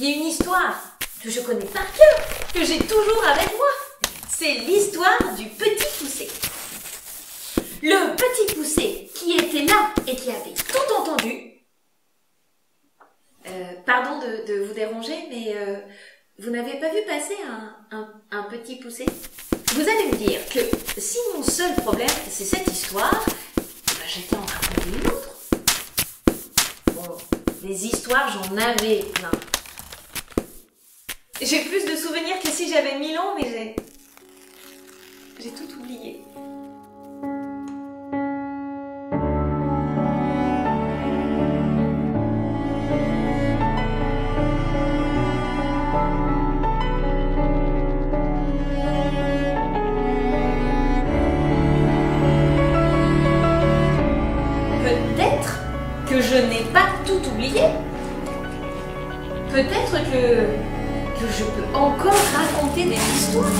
Il y a une histoire que je connais par cœur, que j'ai toujours avec moi. C'est l'histoire du petit poussé. Le petit poussé qui était là et qui avait tout entendu. Euh, pardon de, vous déranger, mais euh, vous n'avez pas vu passer un, petit poussé? Vous allez me dire que si mon seul problème c'est cette histoire, bah, j'étais en une autre. Bon, des histoires j'en avais plein. J'ai plus de souvenirs que si j'avais mille ans, mais j'ai. J'ai tout oublié. Peut-être que je n'ai pas tout oublié. Peut-être que que je peux encore raconter des histoires.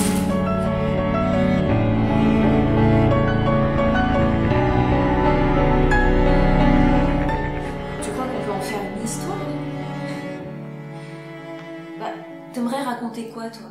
Tu crois qu'on peut en faire une histoire? Bah, t'aimerais raconter quoi, toi?